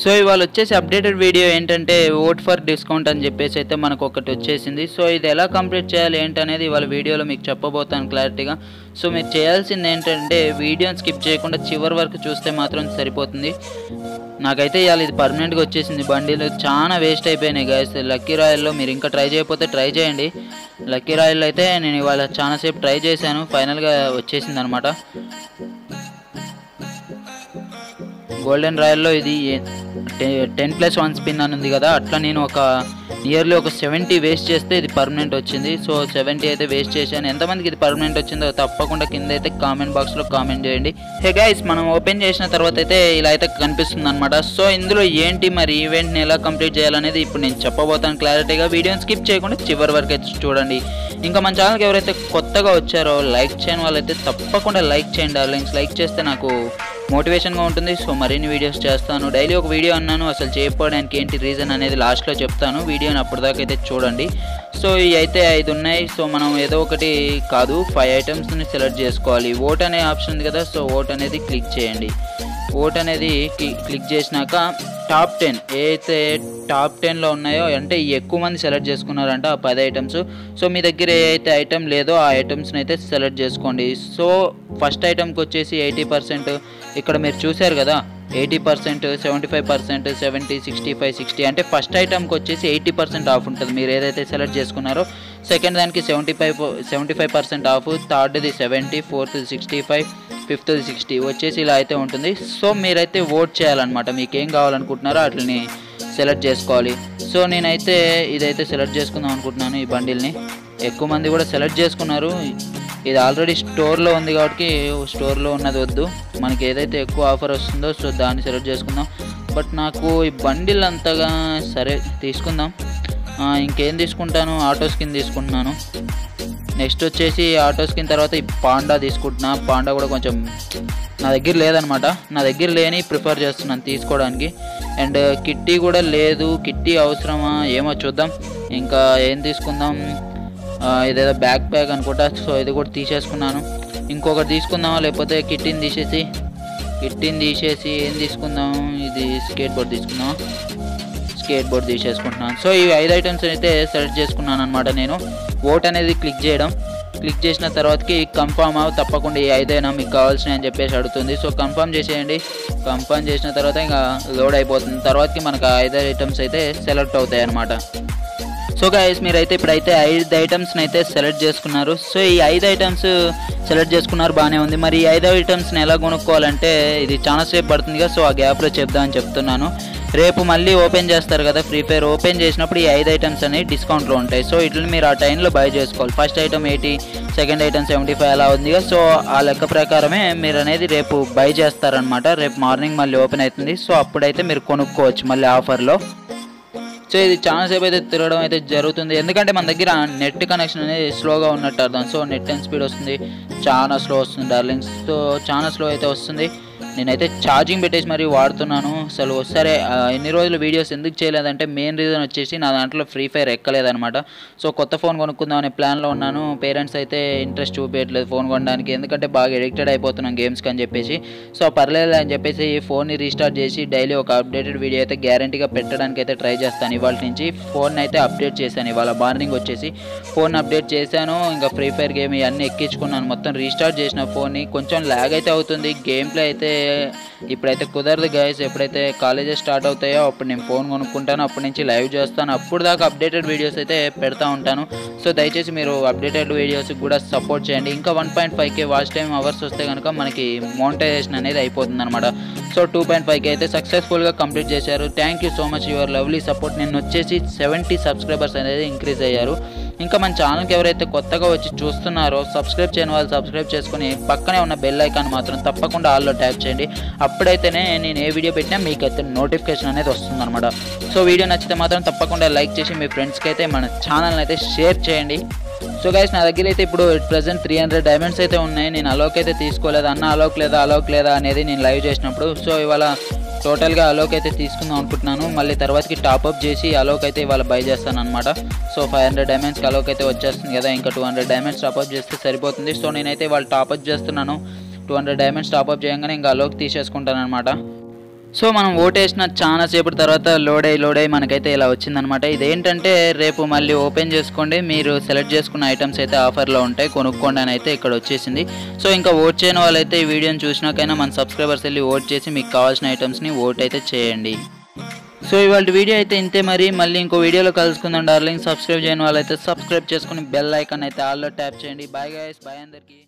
So ఇవాళ వచ్చేసి updated video ఏంటంటే ఓట్ ఫర్ డిస్కౌంట్ అని చెప్పేసి అయితే మనకు ఒకటి వచ్చేసింది. సో ఇది ఎలా కంప్లీట్ చేయాలి ఏంటనేది ఇవాళ వీడియోలో మీకు చెప్పబోతాను క్లారిటీగా. సో మీరు చేయాల్సింది ఏంటంటే వీడియోని స్కిప్ చేయకుండా చివరి వరకు చూస్తే మాత్రం సరిపోతుంది. నాకైతే ఇవాళ ఇది పర్మనెంట్గా వచ్చేసింది. బండిలు చాలా వేస్ట్ అయిపోయినాయి గాయస్. లక్కీ రాయల్లో మీరు ఇంకా ట్రై చేయకపోతే ట్రై చేయండి. లక్కీ రాయల్లో అయితే నేను ఇవాళ చాలాసేపు ట్రై చేశాను. ఫైనల్గా వచ్చేసింది అనమాట గోల్డెన్ రాయల్లో ఇది టెన్ ప్లస్ వన్ స్పిన్ అని ఉంది కదా అట్లా నేను ఒక నియర్లీ ఒక సెవెంటీ వేస్ట్ చేస్తే ఇది పర్మనెంట్ వచ్చింది. సో సెవెంటీ అయితే వేస్ట్ చేశాను. ఎంతమందికి ఇది పర్మనెంట్ వచ్చిందో తప్పకుండా కింద అయితే కామెంట్ బాక్స్లో కామెంట్ చేయండి. హే గైస్ మనం ఓపెన్ చేసిన తర్వాత అయితే ఇలా అయితే కనిపిస్తుంది అనమాట సో ఇందులో ఏంటి మరి ఈవెంట్ని ఎలా కంప్లీట్ చేయాలనేది ఇప్పుడు నేను చెప్పబోతాను క్లారిటీగా వీడియోని స్కిప్ చేయకుండా చివరి వరకు అయితే చూడండి. ఇంకా మన ఛానల్కి ఎవరైతే కొత్తగా వచ్చారో లైక్ చేయని వాళ్ళైతే తప్పకుండా లైక్ చేయండి డార్లింగ్స్ లైక్ చేస్తే నాకు మోటివేషన్గా ఉంటుంది. సో మరిన్ని వీడియోస్ చేస్తాను. డైలీ ఒక వీడియో అన్నాను. అసలు చేయకపోవడానికి ఏంటి రీజన్ అనేది లాస్ట్లో చెప్తాను. వీడియోని అప్పటిదాకా అయితే చూడండి. సో ఇవి అయితే ఐదు ఉన్నాయి. సో మనం ఏదో ఒకటి కాదు. ఫైవ్ ఐటమ్స్ని సెలెక్ట్ చేసుకోవాలి. ఓట్ అనే ఆప్షన్ ఉంది కదా. సో ఓట్ అనేది క్లిక్ చేయండి. ఓట్ అనేది క్లిక్ చేసినాక టాప్ టెన్ ఏ అయితే టాప్ టెన్లో ఉన్నాయో అంటే ఎక్కువ మంది సెలెక్ట్ చేసుకున్నారంట ఆ పది ఐటమ్స్ సో మీ దగ్గర ఏ అయితే ఐటమ్ లేదో ఆ ఐటమ్స్ని అయితే సెలెక్ట్ చేసుకోండి. సో ఫస్ట్ ఐటమ్కి వచ్చేసి ఎయిటీ పర్సెంట్ ఇక్కడ మీరు చూశారు కదా eighty percent seventy five percent seventy sixty five sixty అంటే ఫస్ట్ ఐటమ్కి వచ్చేసి ఎయిటీ పర్సెంట్ ఆఫ్ ఉంటుంది. మీరు ఏదైతే సెలెక్ట్ చేసుకున్నారో సెకండ్ దానికి seventy five seventy five percent off థర్డ్ది seventy fourth sixty five fifth sixty వచ్చేసి ఇలా అయితే ఉంటుంది. సో మీరైతే ఓట్ చేయాలన్నమాట. మీకు ఏం కావాలనుకుంటున్నారో వాటిని సెలెక్ట్ చేసుకోవాలి. సో నేనైతే ఇదైతే సెలెక్ట్ చేసుకుందాం అనుకుంటున్నాను ఈ బండిల్ని. ఎక్కువ మంది కూడా సెలెక్ట్ చేసుకున్నారు. ఇది ఆల్రెడీ స్టోర్లో ఉంది కాబట్టి స్టోర్లో ఉన్నది వద్దు. మనకి ఏదైతే ఎక్కువ ఆఫర్ వస్తుందో సో దాన్ని సెలెక్ట్ చేసుకుందాం. బట్ నాకు ఈ బండిల్ అంతగా సరే తీసుకుందాం. ఇంకేం తీసుకుంటాను? ఆటో స్కిన్ తీసుకుంటున్నాను. నెక్స్ట్ వచ్చేసి ఆటో స్కిన్ తర్వాత ఈ పాండా తీసుకుంటున్నా. పాండా కూడా కొంచెం నా దగ్గర లేదనమాట. నా దగ్గర లేని ప్రిఫర్ చేస్తున్నాను తీసుకోవడానికి. అండ్ కిట్టి కూడా లేదు. కిట్టి అవసరమా? ఏమో చూద్దాం. ఇంకా ఏం తీసుకుందాం? ఇదేదో బ్యాక్ ప్యాక్ అనుకుంటా. సో ఇది కూడా తీసేసుకున్నాను. ఇంకొకటి తీసుకుందామా? లేకపోతే కిట్టిని తీసేసి కిట్టిని తీసేసి ఏం తీసుకుందాం? ఇది స్కేట్ బోర్డ్ తీసుకుందామా? ఎయిట్ బోర్డ్ తీసేసుకుంటున్నాను. సో ఈ ఐదు ఐటమ్స్ అయితే సెలెక్ట్ చేసుకున్నాను అనమాట నేను. ఓట్ అనేది క్లిక్ చేయడం. క్లిక్ చేసిన తర్వాతకి కన్ఫామ్ అవ తప్పకుండా ఈ ఐదైనా మీకు కావాల్సిన అని చెప్పేసి అడుగుతుంది. సో కన్ఫామ్ చేసేయండి. కన్ఫామ్ చేసిన తర్వాత ఇంకా లోడ్ అయిపోతుంది. తర్వాతకి మనకు ఐదు ఐటమ్స్ అయితే సెలెక్ట్ అవుతాయి అనమాట సో గైస్ మీరైతే ఇప్పుడైతే ఐదు ఐటమ్స్ని అయితే సెలెక్ట్ చేసుకున్నారు. సో ఈ ఐదు ఐటమ్స్ సెలెక్ట్ చేసుకున్నారు బాగానే ఉంది. మరి ఈ ఐదు ఐటమ్స్ని ఎలా కొనుక్కోవాలంటే ఇది చాలా సేపు పడుతుందిగా సో ఆ గ్యాప్లో చెప్దామని చెప్తున్నాను. రేపు మళ్ళీ ఓపెన్ చేస్తారు కదా ఫ్రీ ఫైర్. ఓపెన్ చేసినప్పుడు ఈ ఐదు ఐటమ్స్ అనేవి డిస్కౌంట్లో ఉంటాయి. సో ఇట్లా మీరు ఆ టైంలో బై చేసుకోవాలి. First item eighty second item seventy five అలా ఉంది సో ఆ లెక్క ప్రకారమే మీరు అనేది రేపు బై చేస్తారనమాట రేపు మార్నింగ్ మళ్ళీ ఓపెన్ అవుతుంది. సో అప్పుడైతే మీరు కొనుక్కోవచ్చు మళ్ళీ ఆఫర్లో. సో ఇది చాలా సేపు అయితే తిరగడం అయితే జరుగుతుంది. ఎందుకంటే మన దగ్గర నెట్ కనెక్షన్ అనేది స్లోగా ఉన్నట్టు అర్థం. సో నెట్ అండ్ స్పీడ్ వస్తుంది. చాలా స్లో వస్తుంది డార్లింగ్స్ సో చాలా స్లో అయితే వస్తుంది. నేనైతే ఛార్జింగ్ పెట్టేసి మరీ వాడుతున్నాను. అసలు సరే ఎన్ని రోజులు వీడియోస్ ఎందుకు చేయలేదంటే మెయిన్ రీజన్ వచ్చేసి నా దాంట్లో ఫ్రీ ఫైర్ ఎక్కలేదనమాట సో కొత్త ఫోన్ కొనుక్కుందాం అనే ప్లాన్లో ఉన్నాను. పేరెంట్స్ అయితే ఇంట్రెస్ట్ చూపించట్లేదు ఫోన్ కొనడానికి. ఎందుకంటే బాగా ఎడిక్టెడ్ అయిపోతున్నాం గేమ్స్కి అని చెప్పేసి. సో పర్లేదు అని చెప్పేసి ఫోన్ని రీస్టార్ట్ చేసి డైలీ ఒక అప్డేటెడ్ వీడియో అయితే గ్యారంటీగా పెట్టడానికి అయితే ట్రై చేస్తాను. ఇవాళ నుంచి ఫోన్ అయితే అప్డేట్ చేశాను. ఇవాళ మార్నింగ్ వచ్చేసి ఫోన్ అప్డేట్ చేశాను. ఇంకా ఫ్రీ ఫైర్ గేమ్ ఇవన్నీ ఎక్కించుకున్నాను. మొత్తం రీస్టార్ట్ చేసిన ఫోన్ని కొంచెం ల్యాగ్ అయితే అవుతుంది. గేమ్ ప్లే అయితే ఇప్పుడైతే కుదరదు గైస్ ఎప్పుడైతే కాలేజెస్ స్టార్ట్ అవుతాయో అప్పుడు నేను ఫోన్ కొనుక్కుంటాను. అప్పటి నుంచి లైవ్ చేస్తాను. అప్పుడు దాకా అప్డేటెడ్ వీడియోస్ అయితే పెడతా ఉంటాను. సో దయచేసి మీరు అప్డేటెడ్ వీడియోస్కి కూడా సపోర్ట్ చేయండి. ఇంకా one point ఫైవ్కే watch time hours వస్తే కనుక మనకి మోనిటైజేషన్ అనేది అయిపోతుంది అనమాట సో టూ పాయింట్ ఫైవ్కి అయితే సక్సెస్ఫుల్గా కంప్లీట్ చేశారు. Thank you so much your lovely support నేను వచ్చేసి సెవెంటీ సబ్స్క్రైబర్స్ అనేది ఇంక్రీజ్ అయ్యారు. ఇంకా మన ఛానల్కి ఎవరైతే కొత్తగా వచ్చి చూస్తున్నారో సబ్స్క్రైబ్ చేయని వాళ్ళు సబ్స్క్రైబ్ చేసుకుని పక్కనే ఉన్న బెల్ ఐకాన్ మాత్రం తప్పకుండా ఆల్లో ట్యాప్ చేయండి. అప్పుడైతేనే నేను ఏ వీడియో పెట్టినా మీకు అయితే నోటిఫికేషన్ అనేది వస్తుందన్నమాట. సో వీడియో నచ్చితే మాత్రం తప్పకుండా లైక్ చేసి మీ ఫ్రెండ్స్కి అయితే మన ఛానల్ని అయితే షేర్ చేయండి. సో గైస్ నా దగ్గర అయితే ఇప్పుడు ప్రజెంట్ త్రీ హండ్రెడ్ డైమండ్స్ అయితే ఉన్నాయి. నేను అలోక్ అయితే తీసుకోలేదు? అన్న అలోక్ లేదా అలోక్ లేదా అనేది నేను లైవ్ చేసినప్పుడు. సో ఇవాళ టోటల్గా అలోక్ అయితే తీసుకుందాం అనుకుంటున్నాను. మళ్ళీ తర్వాతకి టాప్అప్ చేసి అలోక్ అయితే ఇవాళ బై చేస్తాను అనమాట సో ఫైవ్ హండ్రెడ్ డైమండ్స్కి అలోక్ అయితే వచ్చేస్తుంది కదా. ఇంకా టూ హండ్రెడ్ డైమండ్స్ టాప్అప్ చేస్తే సరిపోతుంది. సో నేనైతే వాళ్ళు టాప్అప్ చేస్తున్నాను. టూ హండ్రెడ్ డైమండ్స్ టాప్అప్ చేయగానే ఇంకా అలోక్ తీసేసుకుంటాను అనమాట సో మనం ఓటేసిన చాలా సేపటి తర్వాత లోడ్ అయ్యి లోడ్ అయ్యి మనకైతే ఇలా వచ్చిందనమాట. ఇదేంటంటే రేపు మళ్ళీ ఓపెన్ చేసుకోండి. మీరు సెలెక్ట్ చేసుకున్న ఐటమ్స్ అయితే ఆఫర్లో ఉంటాయి. కొనుక్కోండి అని అయితే ఇక్కడ వచ్చేసింది. సో ఇంకా ఓట్ చేయని వాళ్ళైతే ఈ వీడియోని చూసినాకైనా మన సబ్స్క్రైబర్స్ వెళ్ళి ఓట్ చేసి మీకు కావాల్సిన ఐటమ్స్ని ఓట్ అయితే చేయండి. సో ఇవాళ వీడియో అయితే ఇంతే మరి. మళ్ళీ ఇంకో వీడియోలో కలుసుకుందాం డార్లింగ్. సబ్స్క్రైబ్ చేయని వాళ్ళైతే సబ్స్క్రైబ్ చేసుకుని బెల్ ఐకాన్ అయితే ఆల్లో ట్యాప్ చేయండి. బాయ్ గైస్ బాయ్ అందరికీ.